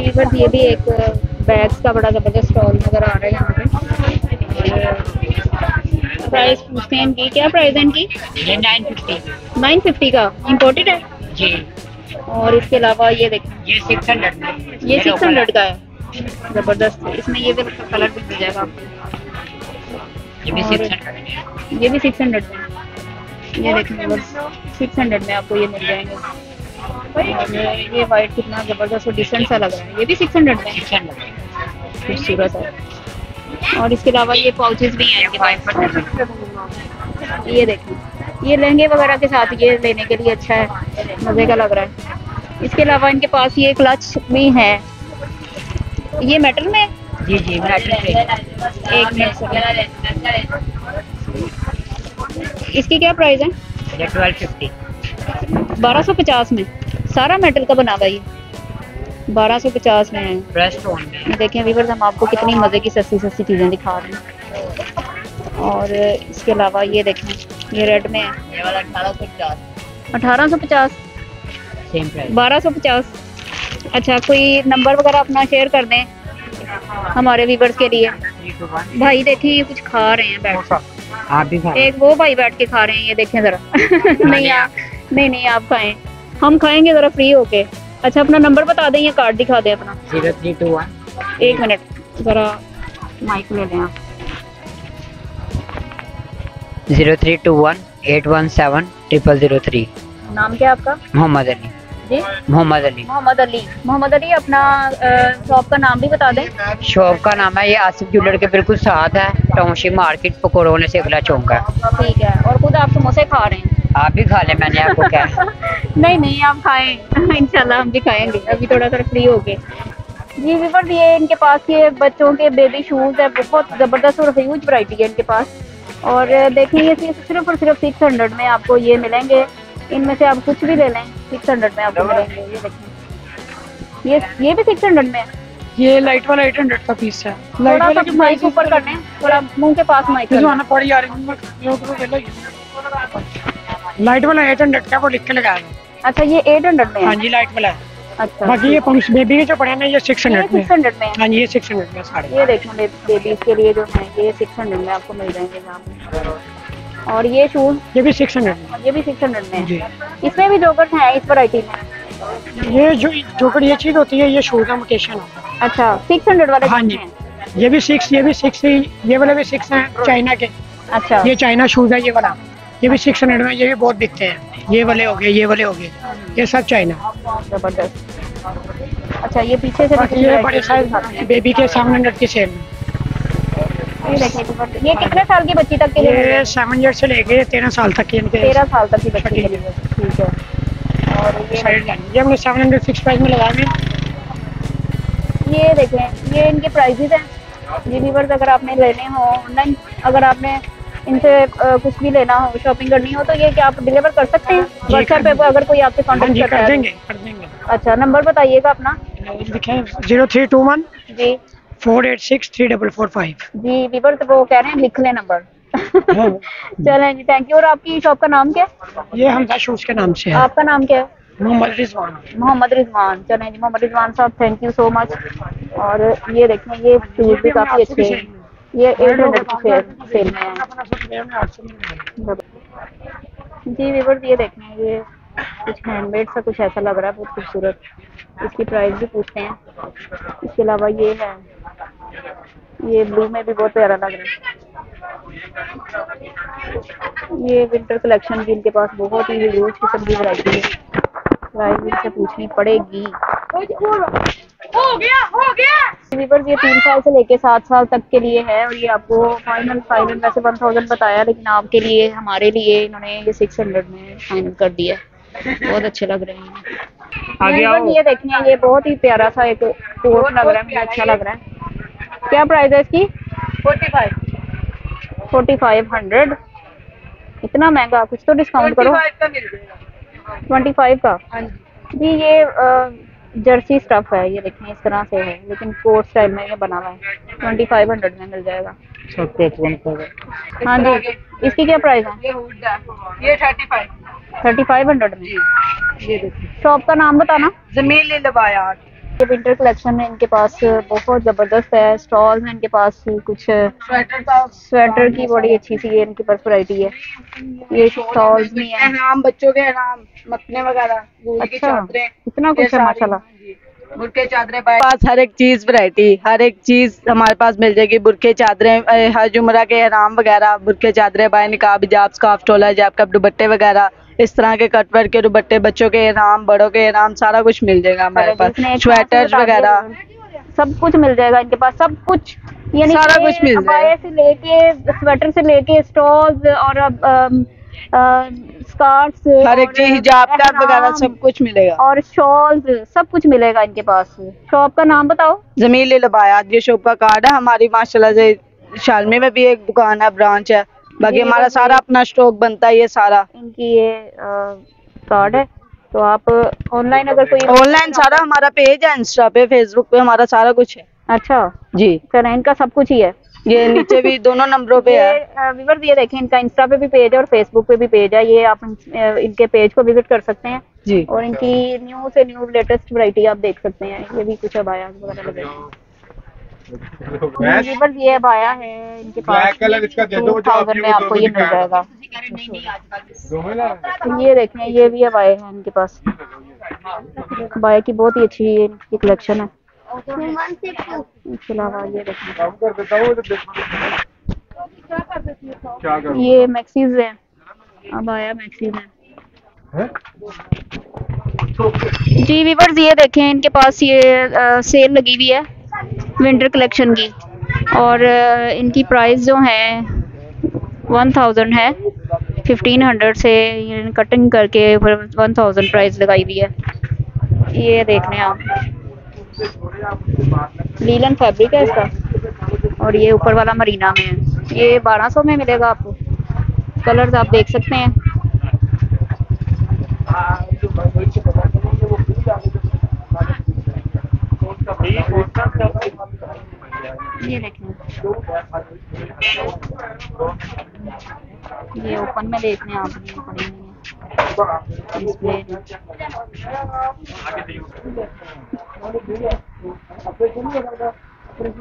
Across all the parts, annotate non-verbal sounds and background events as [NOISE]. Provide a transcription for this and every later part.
जी बस ये भी एक बैग्स का बड़ा ज़बरदस्त स्टॉल नज़र आ रहा है यहाँ पे। प्राइस पूछते हैं इनकी। क्या प्राइस है इनकी? ये नाइन फिफ्टी नाइन फिफ्टी का। इम्पोर्टेड है? जी। और इसके अलावा ये देखें ये सिक्स हंड्रेड ये सिक्स हंड्रेड का है। ज़बरदस्त। इसमें ये भी कलर भी मिल जाएगा आपको। ये भी सिक्स हंड्रेड ये भी सिक्स हंड्रेड में ये देखें सिक्स हंड्रेड में आपको ये मिल जाएँगे। ये वाइट कितना ज़बरदस्त और डिसेंट सा लग रहा है। ये भी सिक्स हंड्रेड में। खूबसूरत है। और इसके अलावा ये पाउचेस भी हैं ये देखें ये लहंगे वगैरह के साथ ये लेने के लिए अच्छा है। मज़े का लग रहा है। इसके अलावा इनके पास ये क्लच भी है। ये मेटल में? जी जी मेटल पे एक मिनट इसकी क्या प्राइस है? ट्वेल्व फिफ्टी 1250 में। सारा मेटल का बना हुआ ये 1250 में है। प्रेस स्टोन में ये देखें वीवर्स हम आपको कितनी मज़े की सस्ती सस्ती चीज़ें दिखा रहे हैं। और इसके अलावा ये देखें ये रेड में है। ये वाला अठारह सौ पचास। अठारह सौ पचास? बारह सौ पचास। अच्छा कोई नंबर वगैरह अपना शेयर कर दें हमारे व्यूवर्स के लिए। भाई देखिए ये कुछ खा रहे हैं बैठ आप भी खा एक वो भाई बैठ के खा रहे हैं ये देखें जरा। [LAUGHS] नहीं आप नहीं नहीं आप खाएँ। हम खाएँगे जरा फ्री होके। अच्छा अपना नंबर बता दें या कार्ड दिखा दें अपना? Zero three two one. एक मिनट जरा माइक ले लें आप। Zero three two one eight one seven triple zero three. नाम क्या आपका? मोहम्मद अली। जी। मोहम्मद अली। मोहम्मद अली। मोहम्मद अली अपना शॉप का नाम भी बता दें। शॉप का नाम है ये आसिफ ज्वेलर के बिल्कुल साथ है टाउनशिप मार्केट पकोड़ोने से अगला चौक है। ठीक है और खुद आप समोसे खा रहे हैं? आप भी खा ले मैंने आपको क्या [LAUGHS] नहीं नहीं आप खाएँ। [LAUGHS] इंशाल्लाह हम भी खाएँगे अभी थोड़ा सा फ्री हो गए। जी विवर ये इनके पास ये बच्चों के बेबी शूज़ है बहुत ज़बरदस्त और ह्यूज वैरायटी है इनके पास। और देखें ये सिर्फ़ सिर्फ़ और सिर्फ़ सिक्स हंड्रेड में आपको ये मिलेंगे। इनमें से आप कुछ भी ले लें सिक्स हंड्रेड में आपको मिलेंगे ये देखें ये ये भी सिक्स हंड्रेड में? ये लाइट वाला एट हंड्रेड का पीस है। लाइट वाला सा माइक ऊपर कर लें थोड़ा मुँह के पास माइक कर लें। पड़ी आ लाइट वाला एट हंड्रेड का वो लिख के लगाया अच्छा ये एट हंड्रेड में हाँ? जी लाइट वाला है। अच्छा। बाकी ये पंक्स बेबी के जो पड़े हैं ना ये सिक्स हंड्रेड में हंड्रेड में हाँ। जी ये सिक्स हंड्रेड में सारे। ये देखें बेबीज के लिए जो है ये सिक्स हंड्रेड में आपको मिल जाएँगे यहाँ और ये शूज़ ये भी सिक्स हंड्रेड में। ये भी सिक्स हंड्रेड में जी। है इसमें भी जोगर्ट हैं इस वैरायटी में। ये जो जोकर ये चीज़ होती है ये शूज़ का लोकेशन अच्छा सिक्स हंड्रेड वाले हाँ जी। ये भी सिक्स ये भी सिक्स ये वाले भी सिक्स हैं चाइना के। अच्छा। ये चाइना शूज़ है ये वाला। ये भी सिक्स हंड्रेड में ये भी बहुत बिकते हैं। ये वाले हो गए ये वाले हो गए। ये सब चाइना ज़बरदस्त। अच्छा ये पीछे से ये बड़े साइज़ बेबी के सेवन हंड्रेड की सेल में ये देखिए ज़बरदस्त। ये कितने साल की बच्ची तक के लिए ये सेवन ईयर से लेके तेरह साल तक के तेरह साल तक की बच्ची के ठीक लिए ठीक है। और ये ये हमने सेवन हंड्रेड फिक्स प्राइस में लगाए हैं। ये देखें ये इनके प्राइजेस हैं। ये व्यूवर्स अगर आपने लेने हो ऑनलाइन अगर आपने इनसे कुछ भी लेना हो शॉपिंग करनी हो तो ये क्या आप डिलीवर कर सकते हैं? व्हाट्सएप पे अगर कोई आपसे हाँ कॉन्टेक्ट करता कर है देंगे कर देंगे। अच्छा नंबर बताइएगा अपना। ज़ीरो थ्री टू वन जी। Four eight six three double four five. जी व्यूवर्स वो कह रहे हैं लिख लें नंबर। चलें जी थैंक यू और आपकी शॉप का नाम क्या? है ये हमजा शूज़ के नाम से है। आपका नाम क्या? है मोहम्मद रिजवान। मोहम्मद रिजवान। चलें जी मोहम्मद रिजवान साहब थैंक यू सो मच और ये देखें ये शूज़ भी काफ़ी अच्छे हैं। ये एट हंड्रेड की सेल में है जी व्यूवर्स ये देखें ये कुछ हैंडमेड सा कुछ ऐसा लग रहा है बहुत खूबसूरत। इसकी प्राइस भी पूछते हैं। इसके अलावा ये है। ये ब्लू में भी बहुत प्यारा लग रहा है। ये विंटर कलेक्शन भी इनके पास बहुत ही यूज़ किस्म की वैरायटी है। प्राइस इनसे पूछनी पड़ेगी। हो गया हो गया वीवर्स ये तीन साल से लेके सात साल तक के लिए है और ये आपको फाइनल फाइनल वैसे वन थाउज़ेंड बताया लेकिन आपके लिए हमारे लिए इन्होंने ये सिक्स हंड्रेड में फाइनल कर दिया। बहुत अच्छे लग रहे हैं। आगे आओ। ये देखें ये बहुत ही प्यारा सा एक कोट लग रहा है मुझे अच्छा लग रहा है। क्या प्राइस है इसकी? Forty five forty five hundred इतना महँगा? कुछ तो डिस्काउंट करो। का मिल जाएगा। ट्वेंटी फाइव का? हाँ जी। ये जर्सी स्टफ़ है। ये देखें इस तरह से है। लेकिन कोट स्टाइल में ये बना हुआ है। ट्वेंटी फाइव हंड्रेड में मिल जाएगा। हाँ। जी। इसकी क्या प्राइस है? ये हुड है। ये thirty five thirty five hundred में शॉप का नाम बताना। ज़मीन ले लबाया ये विंटर कलेक्शन है इनके पास बहुत ज़बरदस्त है। स्टॉल में इनके पास कुछ स्वेटर का स्वेटर की बड़ी अच्छी सी है इनके पास वैरायटी है। ये स्टॉल्स भी हैं। इनाम बच्चों के इनाम मखने वगैरह अच्छा इतना कुछ है माशाल्लाह। बुरके चादरें हमारे पास हर एक चीज़ वैरायटी हर एक चीज़ हमारे पास मिल जाएगी। बुरके चादरें हर जुमरा के इनाम वगैरह बुरके चादरें बाय निकाब हिजाब स्काफ टोला जैब कप दुपट्टे वगैरह। इस तरह के कटवर्क के दुपट्टे बच्चों के इनाम बड़ों के इनाम सारा कुछ मिल जाएगा हमारे पास। स्वेटर्स दिया वगैरह। सब कुछ मिल जाएगा इनके पास सब कुछ। यानी सारा कुछ मिल अबाया से लेके स्वेटर से लेके स्टॉल्स और स्कार्ट्स हर एक चीज़ हिजाब का वगैरह सब कुछ मिलेगा। और शॉल्स सब कुछ मिलेगा इनके पास। शॉप का नाम बताओ। जमील लबायात ये शॉप का कार्ड है। हमारी माशाल्लाह से शालमी में भी एक दुकान है ब्रांच है। बाकी हमारा सारा अपना स्टॉक बनता है ये सारा। इनकी ये कार्ड है तो आप ऑनलाइन अगर कोई ऑनलाइन सारा हमारा पेज है इंस्टा पे फेसबुक पे हमारा सारा कुछ है। अच्छा जी। चलो इनका सब कुछ ही है? ये नीचे भी [LAUGHS] दोनों नंबरों पे है। ये व्यूवर्स ये देखें इनका इंस्टा पे भी पेज है और फेसबुक पे भी पेज है। ये आप इनके पेज को विज़िट कर सकते हैं। जी। और इनकी न्यू से न्यू लेटेस्ट वैरायटी आप देख सकते हैं। ये भी कुछ अबाया वगैरह व्यूवर्स ये अबाया है इनके पास colour इसका दे दो, जो में आपको ये मिल जाएगा। तो ये देखें ये भी अबाया है इनके पास। अबाया की बहुत ही अच्छी इनकी कलेक्शन है। इसके अलावा ये देखें। ये मैक्सीज है। अबाया मैक्सीज है। जी वीवर्स ये देखें इनके पास ये अ, सेल लगी हुई है। विंटर कलेक्शन की। और इनकी प्राइस जो है, वन थाउज़ेंड है। फिफ्टीन हंड्रेड से कटिंग करके वन थाउज़ेंड प्राइस लगाई हुई है। ये देख लें आप। लीलन फैब्रिक है इसका। और ये ऊपर वाला मरीना में है। ये बारह सौ में मिलेगा आपको। कलर्स आप देख सकते हैं। ये देखें ये ओपन में देख लें आप है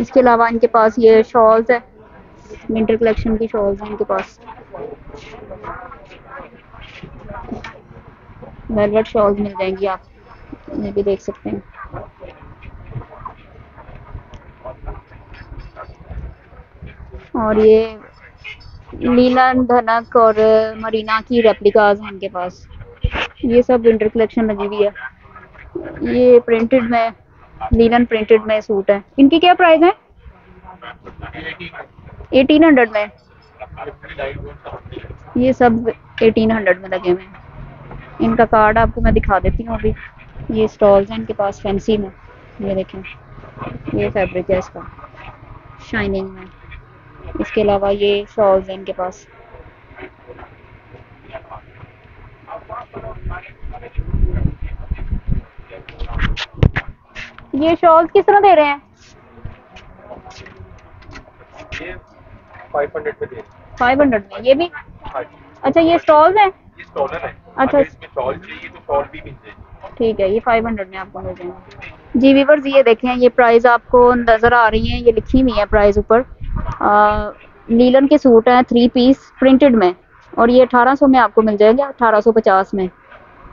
इसके अलावा इनके पास ये शॉल्स है, विंटर कलेक्शन की शॉल्स हैं इनके पास। वेलवेट शॉल्स मिल जाएँगी आप, ये भी देख सकते हैं। और ये लीलन धनक और मरीना की रेप्लिकाज हैं इनके पास। ये सब विंटर कलेक्शन लगी हुई है। ये प्रिंटेड में लीलन प्रिंटेड में सूट है। इनकी क्या प्राइस है? एटीन हंड्रेड में। ये सब एटीन हंड्रेड में लगे हुए हैं। इनका कार्ड आपको मैं दिखा देती हूँ अभी। ये स्टॉल्स हैं इनके पास फैंसी में। ये देखें। ये फैब्रिक है इसका। शाइनिंग में। इसके अलावा ये शॉल्स हैं इनके पास। ये शॉल्स किस तरह दे रहे हैं? फाइव हंड्रेड दे में ये भी? हाँ अच्छा ये स्टॉल्स हैं? ये स्टॉलर है। अच्छा। इसमें शॉल चाहिए तो शॉल भी मिल जाएगी। ठीक है ये फाइव हंड्रेड में आपको मिल जाएँगे। जी वीवर्स ये देखें ये प्राइस आपको नज़र आ रही है ये लिखी हुई है प्राइस ऊपर। आ, लीलन के सूट हैं थ्री पीस प्रिंटेड में और ये 1800 में आपको मिल जाएँगे 1850 में।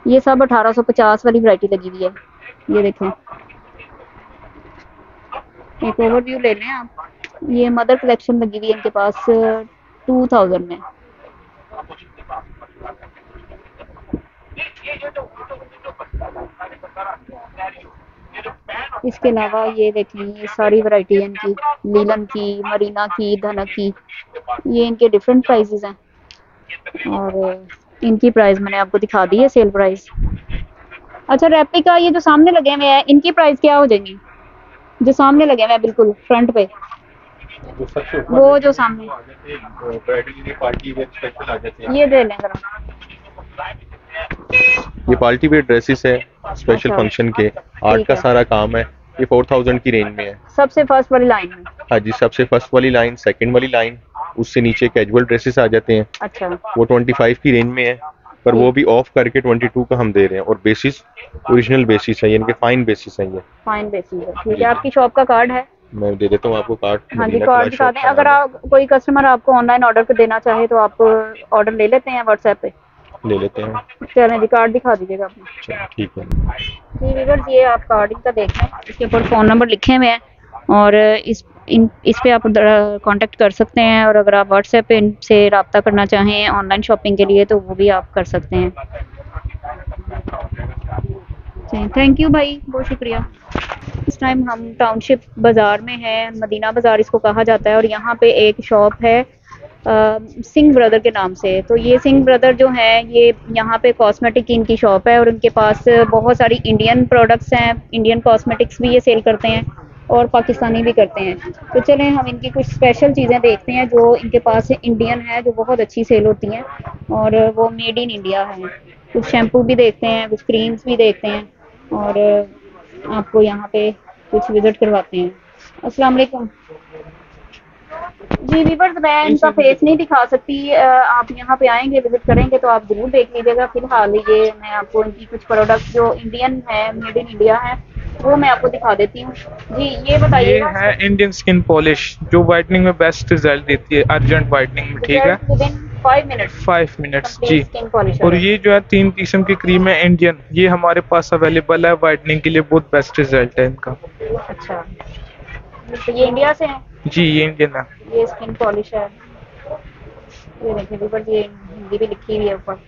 ये सब 1850 वाली वैरायटी लगी हुई है। ये देखें। एक ओवरव्यू ले लें आप। ये मदर कलेक्शन लगी हुई है इनके पास टू थाउज़ेंड में। इसके अलावा ये देखें ये सारी वैरायटी है इनकी लीलन की मरीना की धनक की ये इनके डिफरेंट प्राइसेस हैं। और इनकी प्राइस मैंने आपको दिखा दी है सेल प्राइस अच्छा रेप्लिका ये जो सामने लगे हुए हैं इनकी प्राइस क्या हो जाएँगी? जो सामने लगे हुए हैं बिल्कुल फ्रंट पे। वो जो सामने ये दे लें ये पार्टी वेयर ड्रेसेस है स्पेशल अच्छा। फ़ंक्शन के। आर्ट का सारा काम है। ये फोर थाउज़ेंड की रेंज में है। सबसे फ़र्स्ट वाली लाइन में? हाँ जी सबसे फ़र्स्ट वाली लाइन सेकंड वाली लाइन उससे नीचे कैजुअल ड्रेसेस आ जाते हैं। अच्छा। वो ट्वेंटी फाइव की रेंज में है पर वो भी ऑफ़ करके 22 का हम दे रहे हैं। और बेसिस ओरिजिनल बेसिस है यानी कि फाइन बेसिस है ये। फाइन बेसिस है। ठीक है आपकी शॉप का कार्ड है? मैं दे देता हूँ आपको कार्ड हाँ जी कार्ड दिखा दें। अगर आप कोई कस्टमर आपको ऑनलाइन ऑर्डर देना चाहे तो आप ऑर्डर ले लेते हैं व्हाट्सएप पे। ले लेते हैं। चलें जी कार्ड दिखा दीजिएगा। अपना ठीक है। जी वीवर्स ये आप कार्ड इनका देख इसके ऊपर फ़ोन नंबर लिखे हुए हैं और इस इन इस पे आप कांटेक्ट कर सकते हैं और अगर आप व्हाट्सएप पे इनसे रब्ता करना चाहें ऑनलाइन शॉपिंग के लिए तो वो भी आप कर सकते हैं। थैंक यू भाई बहुत शुक्रिया। इस टाइम हम टाउनशिप बाज़ार में हैं मदीना बाज़ार इसको कहा जाता है और यहाँ पे एक शॉप है सिंह ब्रदर के नाम से। तो ये सिंह ब्रदर जो है, ये यहाँ पे कॉस्मेटिक की इनकी शॉप है और उनके पास बहुत सारी इंडियन प्रोडक्ट्स हैं इंडियन कॉस्मेटिक्स भी ये सेल करते हैं और पाकिस्तानी भी करते हैं। तो चलें, हम इनकी कुछ स्पेशल चीज़ें देखते हैं जो इनके पास इंडियन है, जो बहुत अच्छी सेल होती हैं और वो मेड इन इंडिया है। कुछ शैम्पू भी देखते हैं, कुछ क्रीम्स भी देखते हैं और आपको यहाँ पे कुछ विज़िट करवाते हैं। अस्सलाम जी वीवर्स मैं इनका फेस नहीं दिखा सकती। आप यहाँ पे आएँगे विज़िट करेंगे तो आप ज़रूर देख लीजिएगा। फ़िलहाल ये मैं आपको इनकी कुछ प्रोडक्ट जो इंडियन है मेड इन इंडिया है वो मैं आपको दिखा देती हूँ। जी ये ये है इंडियन स्किन पॉलिश जो वाइटनिंग में बेस्ट रिज़ल्ट देती है। अर्जेंट वाइटनिंग में ठीक है? फाइव मिनट्स जी। और ये जो है तीन किस्म की क्रीम है इंडियन ये हमारे पास अवेलेबल है वाइटनिंग के लिए बहुत बेस्ट रिज़ल्ट है इनका। अच्छा। ये इंडिया से है? जी ये इंडियन है ये स्किन पॉलिश है। ये देखिए ऊपर ये हिंदी भी लिखी हुई है ऊपर।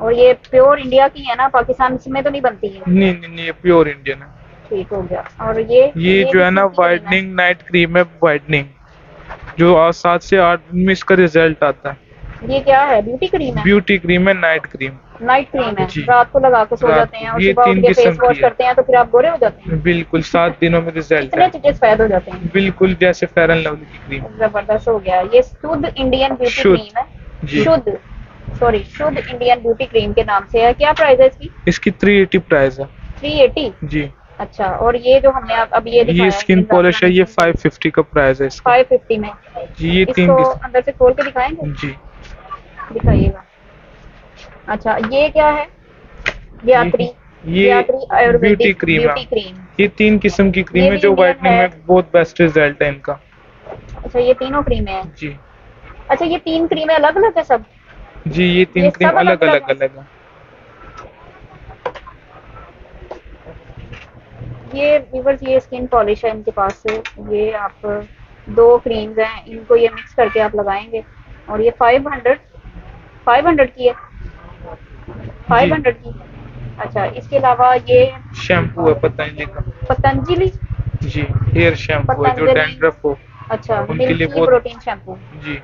और ये प्योर इंडिया की है ना पाकिस्तान में तो नहीं बनती है? नहीं नहीं नहीं ये प्योर इंडियन है। ठीक हो गया। और ये ये जो है ना वाइटनिंग नाइट क्रीम है? वाइटनिंग जो आज सात से आठ दिन में इसका रिज़ल्ट आता है? ये क्या है? ब्यूटी क्रीम है? ब्यूटी क्रीम है नाइट क्रीम नाइट क्रीम है। रात को लगा के सो जाते हैं और सुबह उठ के फेस वॉश करते हैं तो फिर आप गोरे हो जाते हैं। बिल्कुल सात दिनों में रिज़ल्ट कितने है। चीज़ें हो जाते हैं। बिल्कुल जैसे एंड लवली की क्रीम ज़बरदस्त हो गया। ये शुद्ध इंडियन ब्यूटी। क्रीम है। शुद्ध। सॉरी शुद्ध इंडियन ब्यूटी क्रीम के नाम से है। क्या प्राइस है इसकी? इसकी थ्री एटी प्राइस है। थ्री एटी जी। अच्छा और ये जो हमने अब अब ये ये स्किन पॉलिश है ये फाइव फिफ्टी का प्राइस है फाइव फिफ्टी में। जी ये तीन इसको अंदर से खोल के दिखाएँगे? जी। दिखाइएगा। अच्छा ये क्या है? यात्री ये ब्यूटी क्रीम है। ये तीन किस्म की क्रीम है जो वाइटनिंग में बहुत बेस्ट रिज़ल्ट है इनका। अच्छा ये तीनों क्रीमें हैं? जी। अच्छा ये तीन क्रीमें अलग अलग है सब? जी ये तीन ये क्रीम अलग अलग अलग अलग है। ये व्यूवर्स ये स्किन पॉलिश है इनके पास से। ये आप दो क्रीम्स हैं इनको ये मिक्स करके आप लगाएँगे। और ये 500 500 की है। 500 की अच्छा इसके अलावा ये शैम्पू है पतंजलि का। पतंजलि? जी हेयर शैम्पू है जो। डैंड्रफ हो अच्छा उनके लिए बहुत- प्रोटीन शैम्पू जी।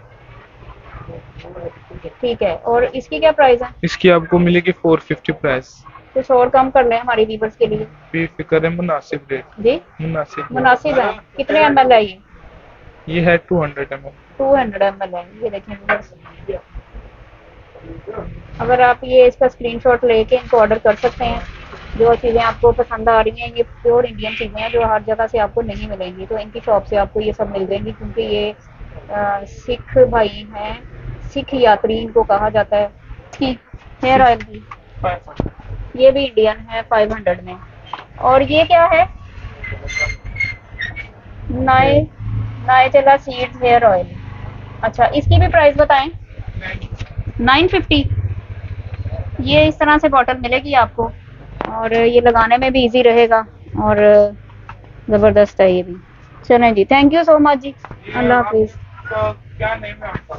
ठीक है और इसकी क्या प्राइस है? इसकी आपको मिलेगी फोर फिफ्टी प्राइस कुछ और कम कर लें हमारे व्यूवर्स के लिए। बेफिक्र है मुनासिब रेट जी? मुनासिब। मुनासिब है। कितने एम एल है ये? ये है two hundred M L two hundred M L है ये देखें। अगर आप ये इसका स्क्रीनशॉट लेके इनको ऑर्डर कर सकते हैं जो चीज़ें आपको पसंद आ रही हैं ये प्योर इंडियन चीज़ें हैं जो हर जगह से आपको नहीं मिलेंगी। तो इनकी शॉप से आपको ये सब मिल जाएँगी क्योंकि ये अ, सिख भाई हैं सिख यात्री इनको कहा जाता है। ठीक हेयर ऑयल की ये भी इंडियन है 500 में। और ये क्या है? नाइ नाइटेला सीड्स हेयर ऑयल अच्छा इसकी भी प्राइस बताएँ। 950 ये इस तरह से बॉटल मिलेगी आपको। और ये लगाने में भी इजी रहेगा। और ज़बरदस्त है ये भी। चलें जी थैंक यू सो मच जी। अल्लाह हाफिज़। क्या नेम है आपका?